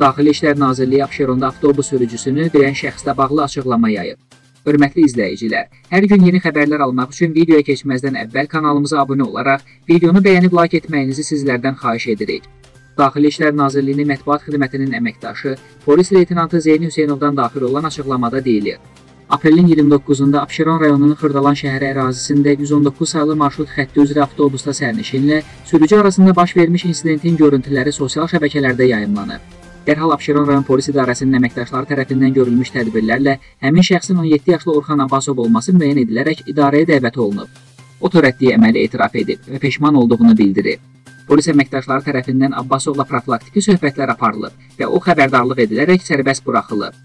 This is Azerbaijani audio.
Daxili İşlər Nazirliyi Abşeronda avtobus sürücüsünü döyən şəxslə bağlı açıqlama yayıb. Hörmətli izləyicilər, hər gün yeni xəbərlər almaq üçün videoya keçməzdən əvvəl kanalımıza abunə olaraq videonu bəyənib like etməyinizi sizlərdən xahiş edirik. Daxili İşlər Nazirliyinin mətbuat xidmətinin əməkdaşı polis leytenantı Zeyni Hüseynovdan daxil olan açıqlamada deyilir. Aprelin 29-da Abşeron rayonunun Xırdalan şəhəri ərazisində 119 saylı marşrut xətti üzrə avtobusda sərnişinlə sürücü arasında baş vermiş insidentin görüntüləri sosial şəbəkələrdə yayımlanıb. Dərhal Abşeron rayon polis idarəsinin əməkdaşları tərəfindən görülmüş tədbirlərlə həmin şəxsin 17 yaşlı Orxan Abbasov olması müəyyən edilərək idarəyə dəvət olunub. O törətdiyi əməli etiraf edib və peşman olduğunu bildirib. Polis əməkdaşları tərəfindən Abbasovla profilaktiki söhbətlər aparılıb və o xəbərdarlıq edilərək sərbəst buraxılıb.